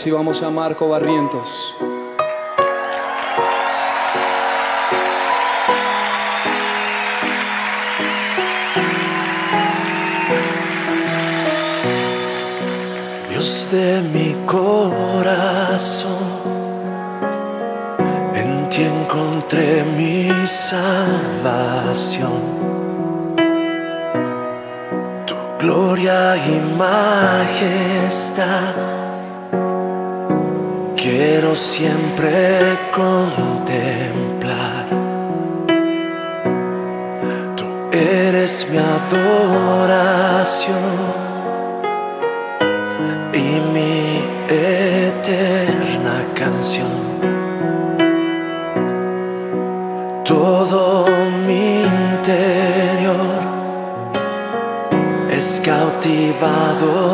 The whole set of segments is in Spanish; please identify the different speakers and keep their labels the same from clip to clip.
Speaker 1: Recibamos a Marco Barrientos.
Speaker 2: Dios de mi corazón, en ti encontré mi salvación. Tu gloria y majestad quiero siempre contemplar. Tú eres mi adoración y mi eterna canción. Todo mi interior es cautivado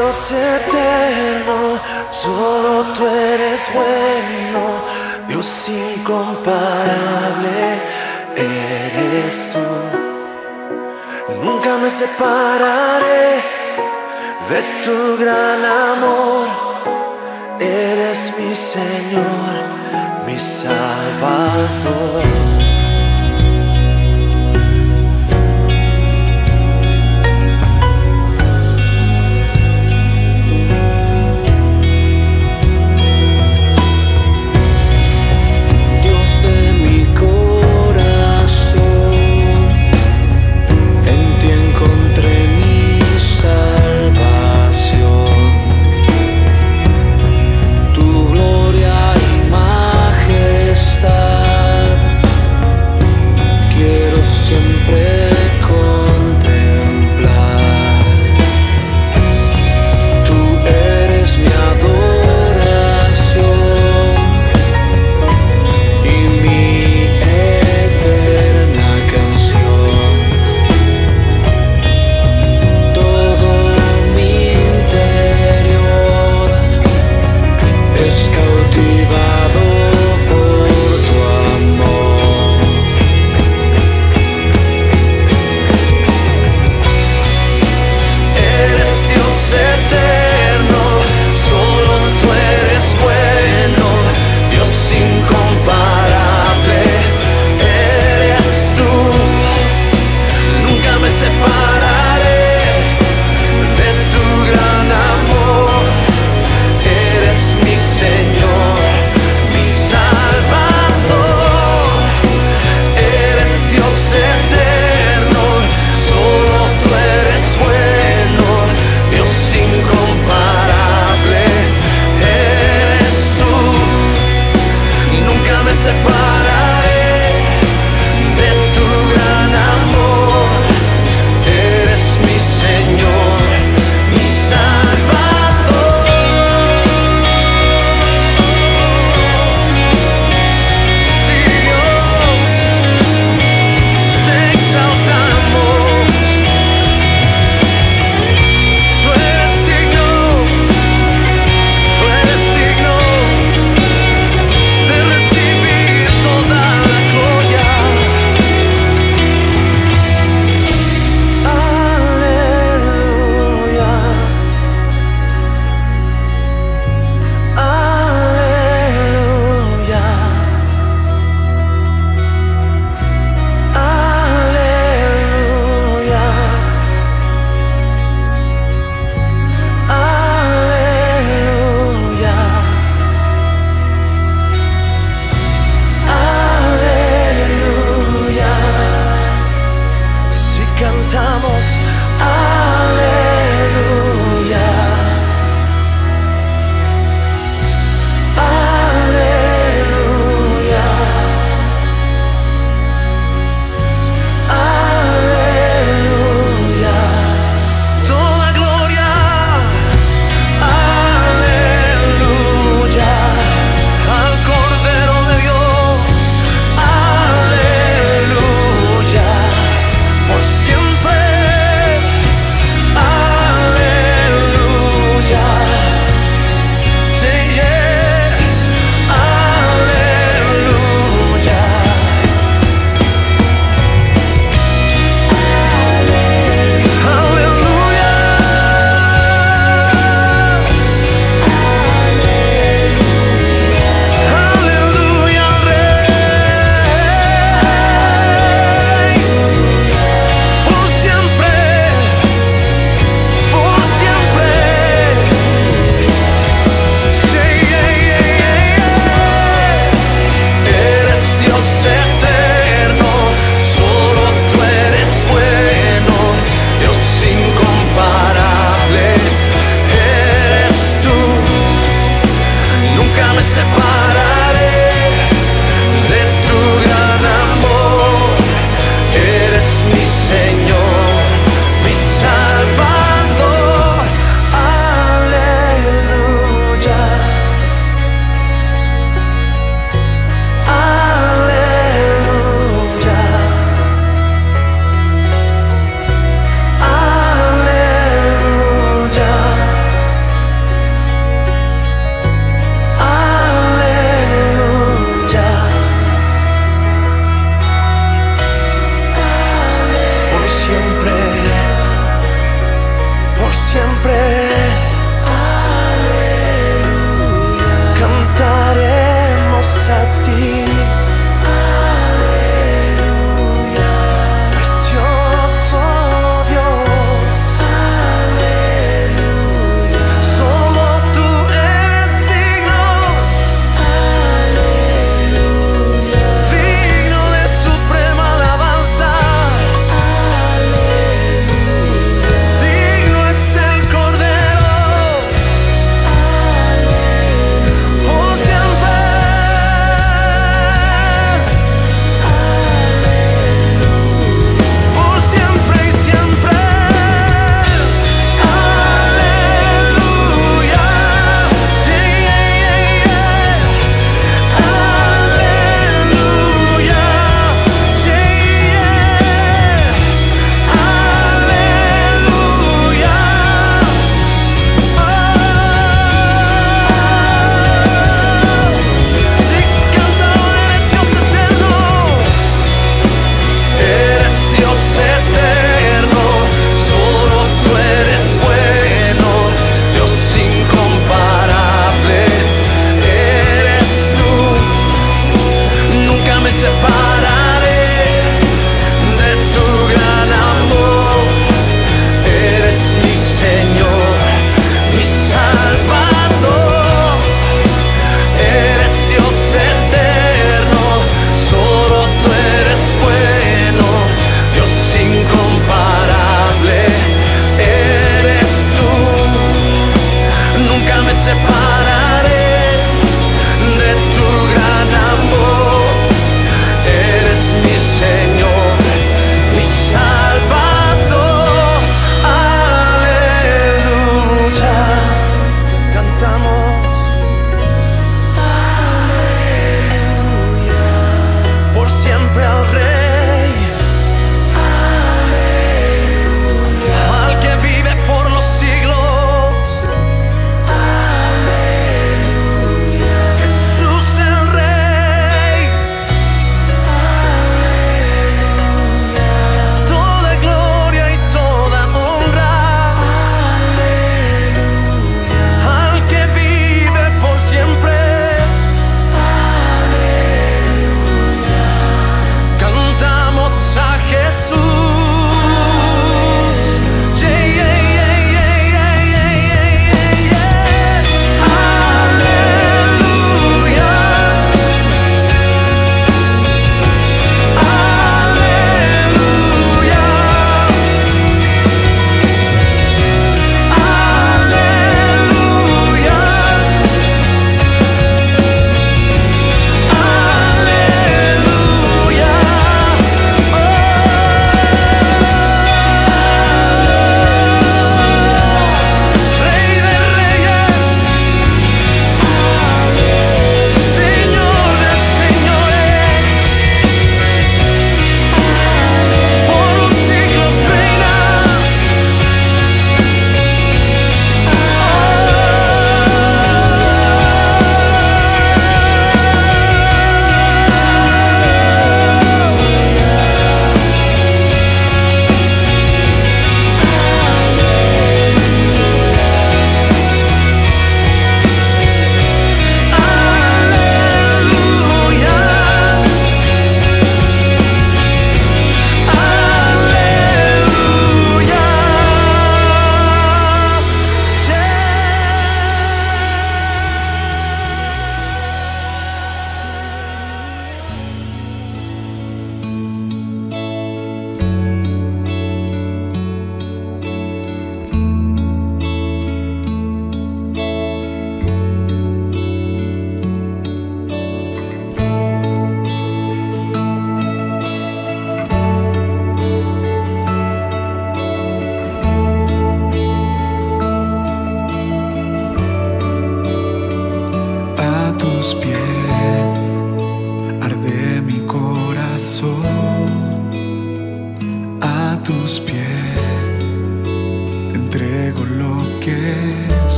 Speaker 2: Dios eterno, solo tú eres bueno, Dios incomparable eres tú. Nunca me separaré de tu gran amor, eres mi Señor, mi Salvador.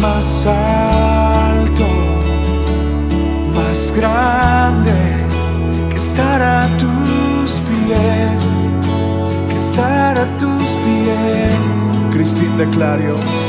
Speaker 3: más alto, más grande, que estar a tus pies, que estar a tus pies. Cristina Clario.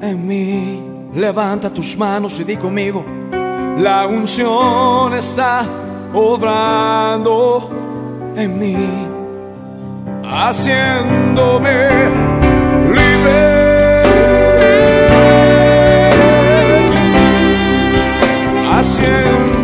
Speaker 4: En mí. Levanta tus manos y di conmigo. La unción está obrando en mí, haciéndome libre. haciéndome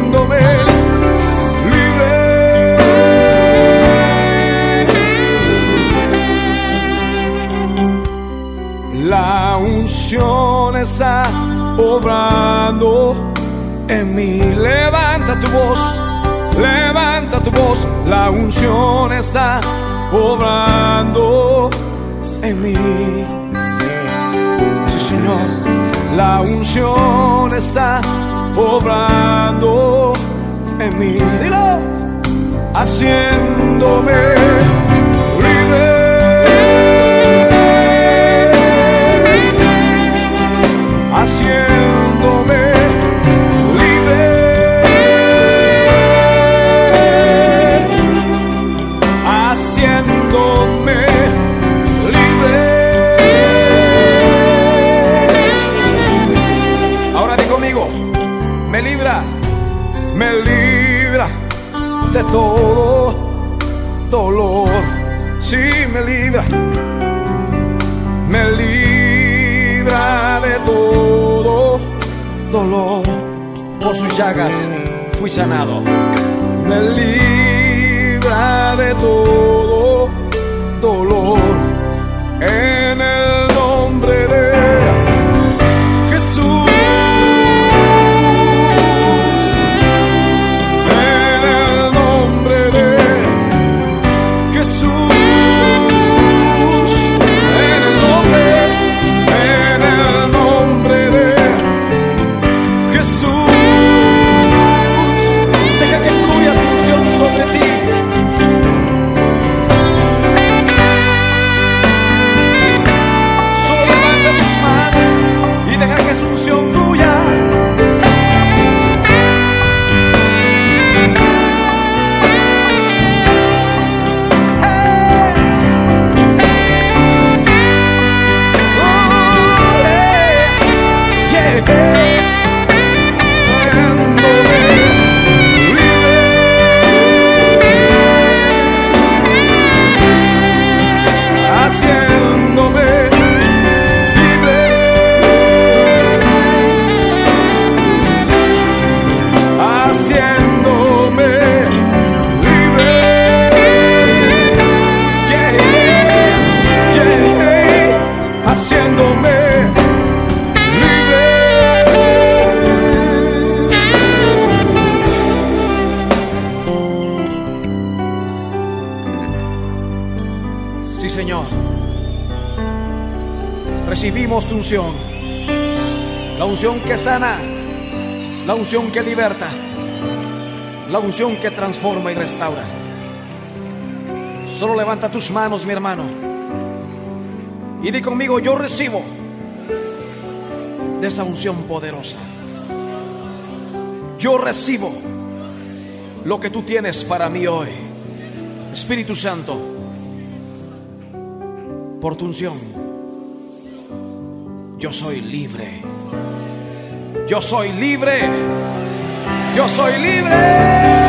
Speaker 4: Unción está obrando en mí. Levanta tu voz, levanta tu voz. La unción está obrando en mí. Sí, Señor. La unción está obrando en mí. Dilo. Haciéndome Haciéndome libre. Haciéndome libre. Ahora di conmigo me libra, me libra de todo dolor. Sí, me libra, me libra de todo dolor. Por sus llagas fui sanado. Me libra de todo dolor. En el Haciéndome unción que sana. La unción que liberta. La unción que transforma y restaura. Solo levanta tus manos, mi hermano. Y di conmigo, yo recibo de esa unción poderosa. Yo recibo lo que tú tienes para mí hoy. Espíritu Santo, por tu unción, yo soy libre. Yo soy libre. Yo soy libre.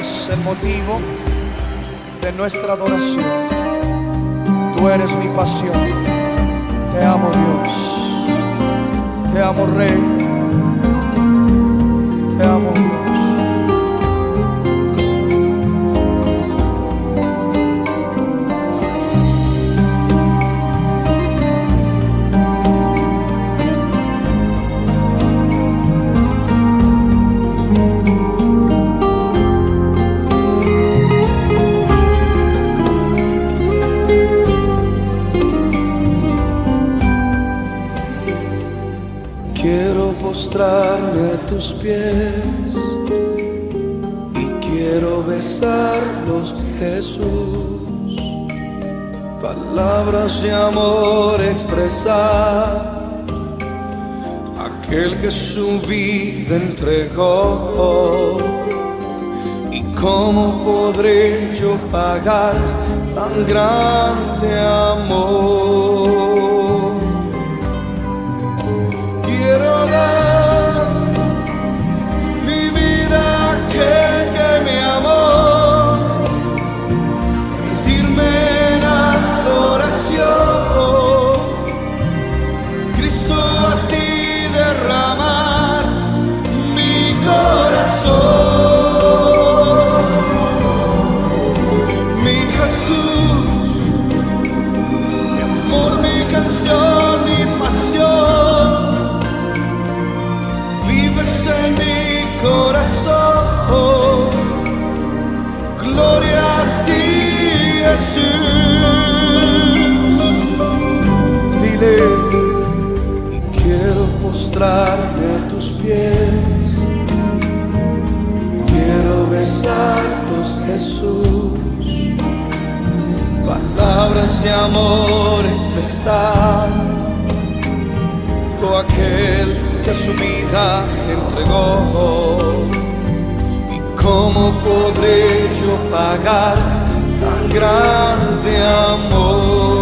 Speaker 4: eres
Speaker 3: el
Speaker 5: motivo de nuestra adoración. Tú eres mi pasión. Te amo Dios. Te amo Rey.
Speaker 6: pies y quiero besarlos, Jesús. Palabras de amor expresar, aquel que su vida entregó. ¿Y cómo podré yo pagar tan grande amor? ese amor expresar o aquel que su vida entregó. ¿Y cómo podré yo pagar tan grande amor?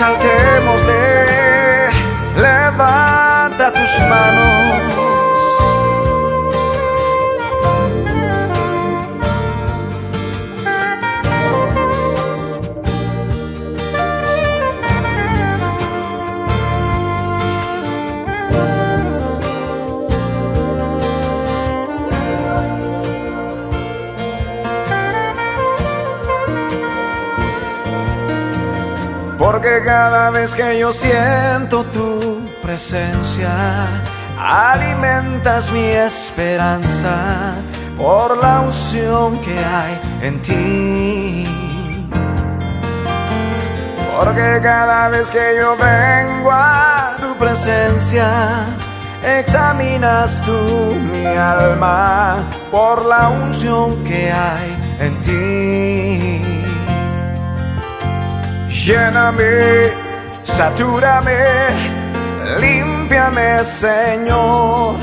Speaker 4: Exaltémosle, levanta tus manos. Cada vez que yo siento tu presencia, alimentas mi esperanza por la unción que hay en ti. Porque cada vez que yo vengo a tu presencia, examinas tú mi alma por la unción que hay en ti. Lléname, satúrame, límpiame, Señor.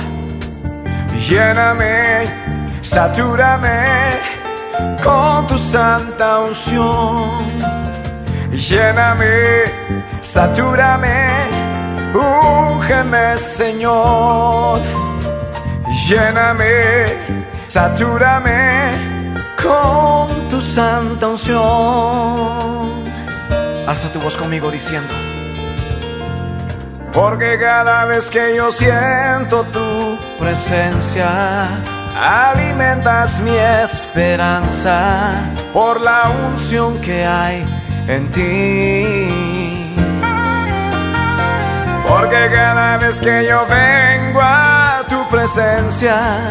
Speaker 4: Lléname, satúrame con tu santa unción. Lléname, satúrame, úngeme, Señor. Lléname, satúrame con tu santa unción. Alza tu voz conmigo diciendo, porque cada vez que yo siento tu presencia, alimentas mi esperanza por la unción que hay en ti. Porque cada vez que yo vengo a tu presencia,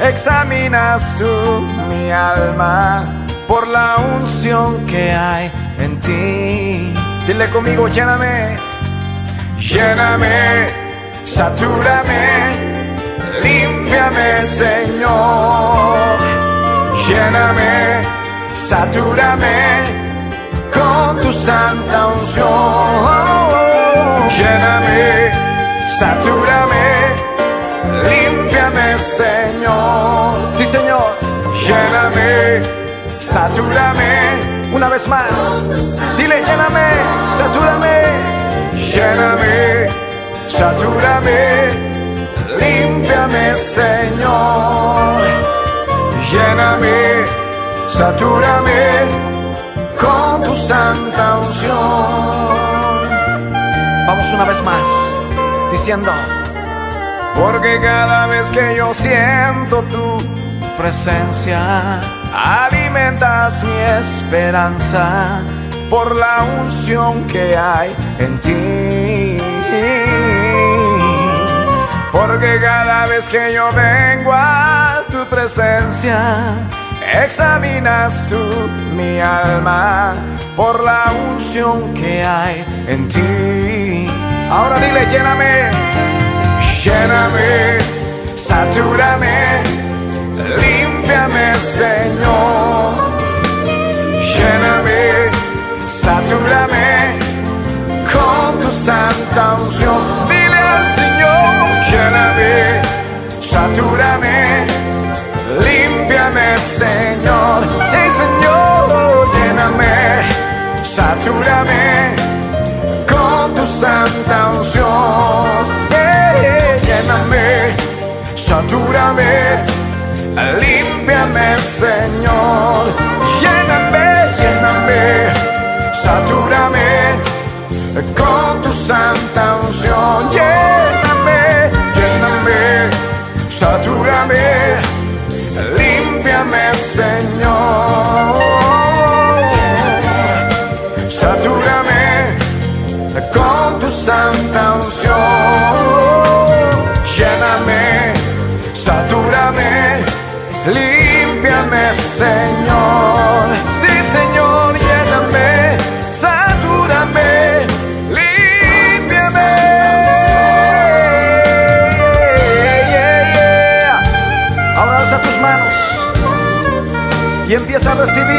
Speaker 4: examinas tú mi alma por la unción que hay en Dile conmigo, lléname, lléname, satúrame, límpiame, Señor. Lléname, satúrame con tu santa unción. Lléname, satúrame, límpiame, Señor. Sí, Señor, lléname, satúrame una vez más. Dile, lléname, satúrame, lléname, satúrame, límpiame, Señor. Lléname, satúrame con tu santa unción. Vamos una vez más, diciendo, porque cada vez que yo siento tu presencia, alimentas mi esperanza por la unción que hay en ti. Porque cada vez que yo vengo a tu presencia, examinas tú mi alma por la unción que hay en ti. Ahora dile, lléname, lléname, satúrame, límpiame, Señor. Lléname, satúrame con tu santa unción. Dile al Señor, lléname, satúrame, límpiame, Señor. Sí, Señor, lléname, satúrame con tu santa unción. Yeah, yeah, lléname, satúrame, límpiame, Señor. Lléname, lléname, satúrame con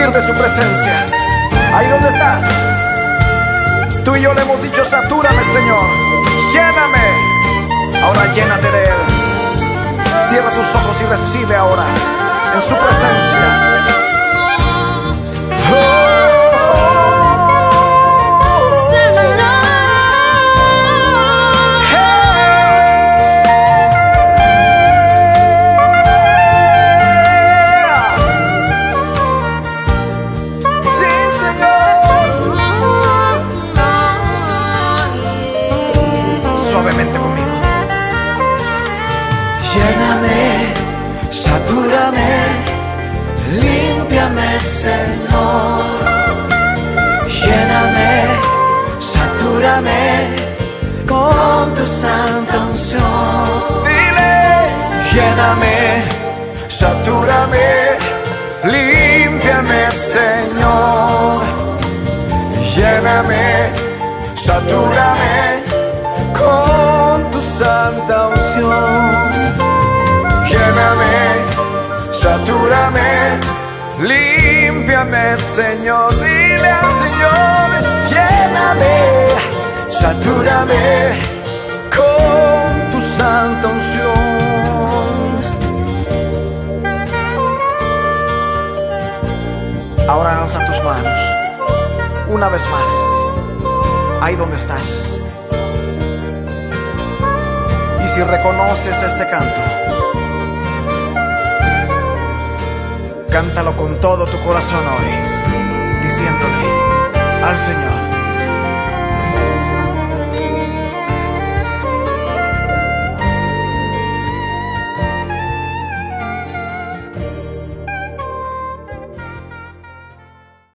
Speaker 4: de su presencia. Ahí donde estás. Tú y yo le hemos dicho, satúrame, Señor. Lléname. Ahora llénate de Él. Cierra tus ojos y recibe ahora en su presencia.
Speaker 2: Lléname, satúrame, límpiame, Señor. Lléname, satúrame con tu santa unción.
Speaker 4: Dile, lléname, satúrame, límpiame, Señor. Lléname, satúrame con tu santa unción. Límpiame, Señor. Dile al Señor, lléname, satúrame con tu santa unción. Ahora alza tus manos, una vez más, ahí donde estás. Y si reconoces este canto, cántalo con todo tu corazón hoy, diciéndole al Señor.